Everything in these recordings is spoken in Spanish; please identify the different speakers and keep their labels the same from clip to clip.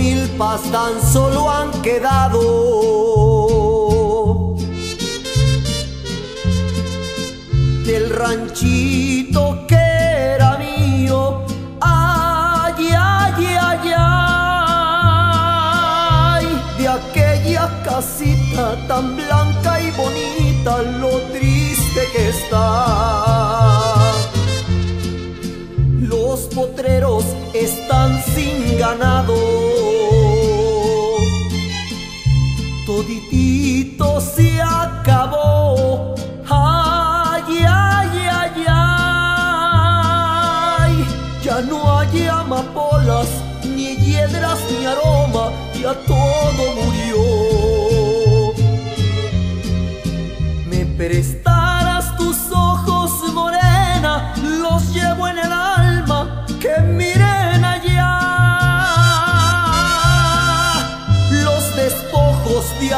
Speaker 1: milpas tan solo han quedado del ranchito que era mío. Ay, ay, ay, ay, de aquella casita tan blanca y bonita, lo triste que está. Los potreros están sin ganado. Toditito se acabó. Ay, ay, ay, ay. Ya no hay amapolas, ni hiedras, ni aroma. Ya todo murió. Me prestarás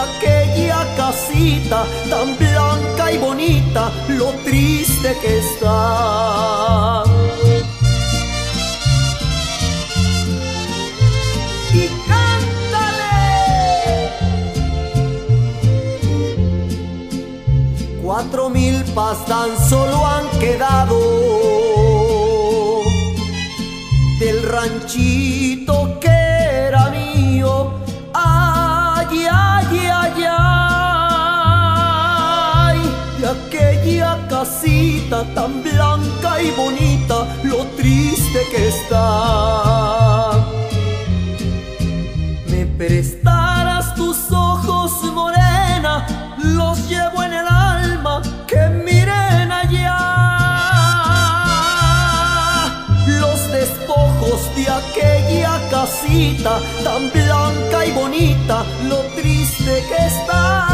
Speaker 1: aquella casita, tan blanca y bonita, lo triste que está. Y. Cuatro mil pas tan solo han quedado del ranchito que tan blanca y bonita, lo triste que está. Me prestarás tus ojos, morena, los llevo en el alma, que miren allá. Los despojos de aquella casita tan blanca y bonita, lo triste que está.